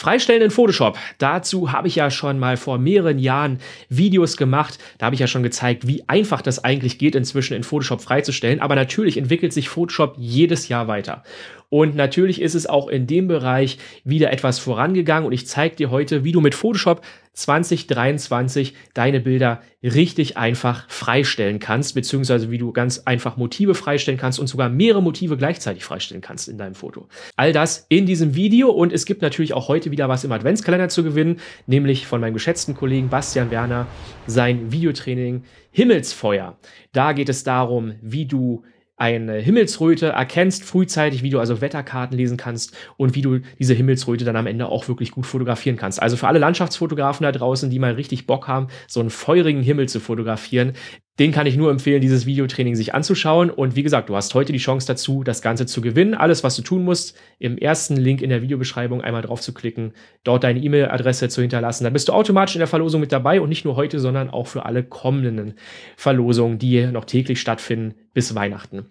Freistellen in Photoshop. Dazu habe ich ja schon mal vor mehreren Jahren Videos gemacht. Da habe ich ja schon gezeigt, wie einfach das eigentlich geht, inzwischen in Photoshop freizustellen. Aber natürlich entwickelt sich Photoshop jedes Jahr weiter. Und natürlich ist es auch in dem Bereich wieder etwas vorangegangen. Und ich zeige dir heute, wie du mit Photoshop 2023 deine Bilder richtig einfach freistellen kannst, beziehungsweise wie du ganz einfach Motive freistellen kannst und sogar mehrere Motive gleichzeitig freistellen kannst in deinem Foto. All das in diesem Video und es gibt natürlich auch heute wieder was im Adventskalender zu gewinnen, nämlich von meinem geschätzten Kollegen Bastian Werner sein Videotraining Himmelsfeuer. Da geht es darum, wie du eine Himmelsröte erkennst frühzeitig, wie du also Wetterkarten lesen kannst und wie du diese Himmelsröte dann am Ende auch wirklich gut fotografieren kannst. Also für alle Landschaftsfotografen da draußen, die mal richtig Bock haben, so einen feurigen Himmel zu fotografieren, den kann ich nur empfehlen, dieses Videotraining sich anzuschauen. Und wie gesagt, du hast heute die Chance dazu, das Ganze zu gewinnen. Alles, was du tun musst, im ersten Link in der Videobeschreibung einmal drauf zu klicken, dort deine E-Mail-Adresse zu hinterlassen. Dann bist du automatisch in der Verlosung mit dabei und nicht nur heute, sondern auch für alle kommenden Verlosungen, die noch täglich stattfinden bis Weihnachten.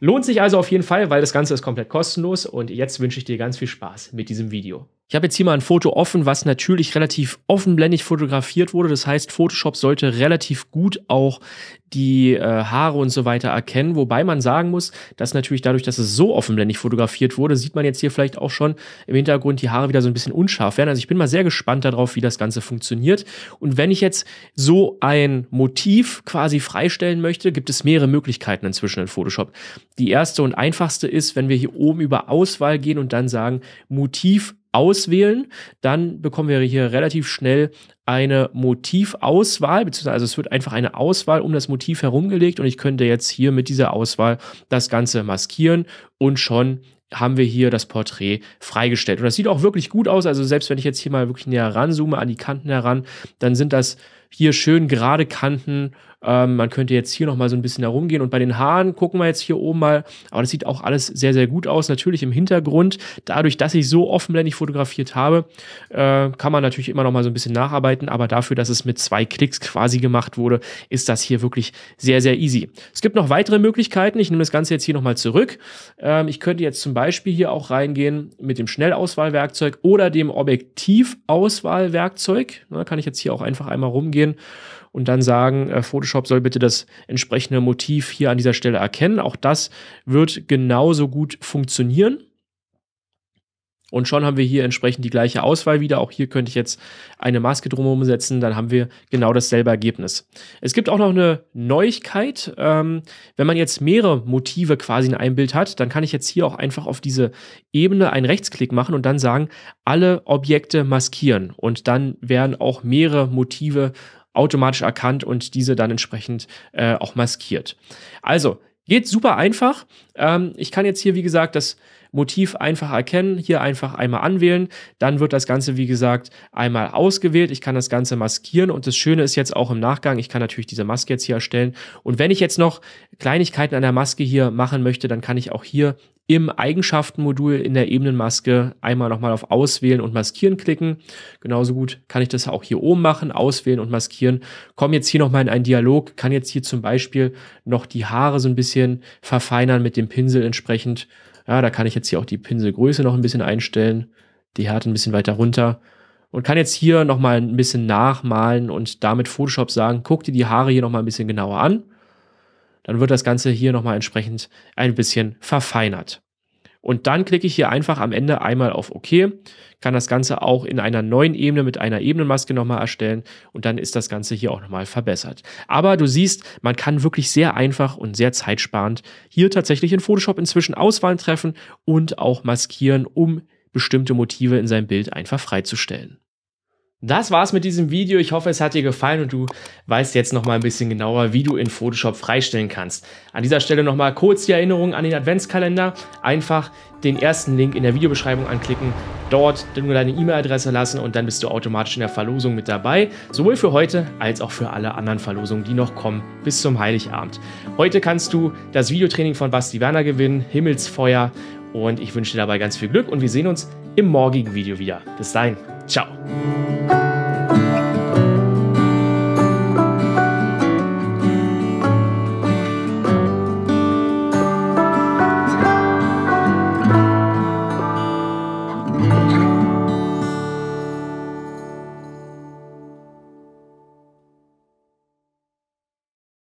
Lohnt sich also auf jeden Fall, weil das Ganze ist komplett kostenlos und jetzt wünsche ich dir ganz viel Spaß mit diesem Video. Ich habe jetzt hier mal ein Foto offen, was natürlich relativ offenblendig fotografiert wurde. Das heißt, Photoshop sollte relativ gut auch die äh, Haare und so weiter erkennen. Wobei man sagen muss, dass natürlich dadurch, dass es so offenblendig fotografiert wurde, sieht man jetzt hier vielleicht auch schon im Hintergrund die Haare wieder so ein bisschen unscharf werden. Also ich bin mal sehr gespannt darauf, wie das Ganze funktioniert. Und wenn ich jetzt so ein Motiv quasi freistellen möchte, gibt es mehrere Möglichkeiten inzwischen in Photoshop. Die erste und einfachste ist, wenn wir hier oben über Auswahl gehen und dann sagen Motiv auswählen, dann bekommen wir hier relativ schnell eine Motivauswahl, beziehungsweise also es wird einfach eine Auswahl um das Motiv herumgelegt und ich könnte jetzt hier mit dieser Auswahl das Ganze maskieren und schon haben wir hier das Porträt freigestellt. Und das sieht auch wirklich gut aus. Also selbst wenn ich jetzt hier mal wirklich näher ranzoome an die Kanten heran, dann sind das hier schön gerade Kanten ähm, man könnte jetzt hier nochmal so ein bisschen herumgehen und bei den Haaren gucken wir jetzt hier oben mal. Aber das sieht auch alles sehr, sehr gut aus. Natürlich im Hintergrund, dadurch, dass ich so offenblendig fotografiert habe, äh, kann man natürlich immer nochmal so ein bisschen nacharbeiten. Aber dafür, dass es mit zwei Klicks quasi gemacht wurde, ist das hier wirklich sehr, sehr easy. Es gibt noch weitere Möglichkeiten. Ich nehme das Ganze jetzt hier nochmal zurück. Ähm, ich könnte jetzt zum Beispiel hier auch reingehen mit dem Schnellauswahlwerkzeug oder dem Objektivauswahlwerkzeug. Da kann ich jetzt hier auch einfach einmal rumgehen und dann sagen, äh, Photoshop soll bitte das entsprechende Motiv hier an dieser Stelle erkennen. Auch das wird genauso gut funktionieren. Und schon haben wir hier entsprechend die gleiche Auswahl wieder. Auch hier könnte ich jetzt eine Maske drumherum setzen, dann haben wir genau dasselbe Ergebnis. Es gibt auch noch eine Neuigkeit. Ähm, wenn man jetzt mehrere Motive quasi in einem Bild hat, dann kann ich jetzt hier auch einfach auf diese Ebene einen Rechtsklick machen und dann sagen, alle Objekte maskieren. Und dann werden auch mehrere Motive automatisch erkannt und diese dann entsprechend äh, auch maskiert. Also, geht super einfach. Ähm, ich kann jetzt hier, wie gesagt, das Motiv einfach erkennen, hier einfach einmal anwählen, dann wird das Ganze, wie gesagt, einmal ausgewählt. Ich kann das Ganze maskieren und das Schöne ist jetzt auch im Nachgang, ich kann natürlich diese Maske jetzt hier erstellen und wenn ich jetzt noch Kleinigkeiten an der Maske hier machen möchte, dann kann ich auch hier im Eigenschaftenmodul in der Ebenenmaske einmal nochmal auf Auswählen und Maskieren klicken. Genauso gut kann ich das auch hier oben machen, Auswählen und Maskieren. Komme jetzt hier nochmal in einen Dialog, kann jetzt hier zum Beispiel noch die Haare so ein bisschen verfeinern mit dem Pinsel entsprechend. Ja, da kann ich jetzt hier auch die Pinselgröße noch ein bisschen einstellen, die Härte ein bisschen weiter runter und kann jetzt hier nochmal ein bisschen nachmalen und damit Photoshop sagen, guck dir die Haare hier nochmal ein bisschen genauer an dann wird das Ganze hier nochmal entsprechend ein bisschen verfeinert. Und dann klicke ich hier einfach am Ende einmal auf OK, kann das Ganze auch in einer neuen Ebene mit einer Ebenenmaske nochmal erstellen und dann ist das Ganze hier auch nochmal verbessert. Aber du siehst, man kann wirklich sehr einfach und sehr zeitsparend hier tatsächlich in Photoshop inzwischen Auswahlen treffen und auch maskieren, um bestimmte Motive in seinem Bild einfach freizustellen. Das war's mit diesem Video. Ich hoffe, es hat dir gefallen und du weißt jetzt noch mal ein bisschen genauer, wie du in Photoshop freistellen kannst. An dieser Stelle noch mal kurz die Erinnerung an den Adventskalender. Einfach den ersten Link in der Videobeschreibung anklicken, dort nur deine E-Mail-Adresse lassen und dann bist du automatisch in der Verlosung mit dabei. Sowohl für heute als auch für alle anderen Verlosungen, die noch kommen bis zum Heiligabend. Heute kannst du das Videotraining von Basti Werner gewinnen, Himmelsfeuer. Und ich wünsche dir dabei ganz viel Glück und wir sehen uns im morgigen Video wieder. Bis dahin. Ciao.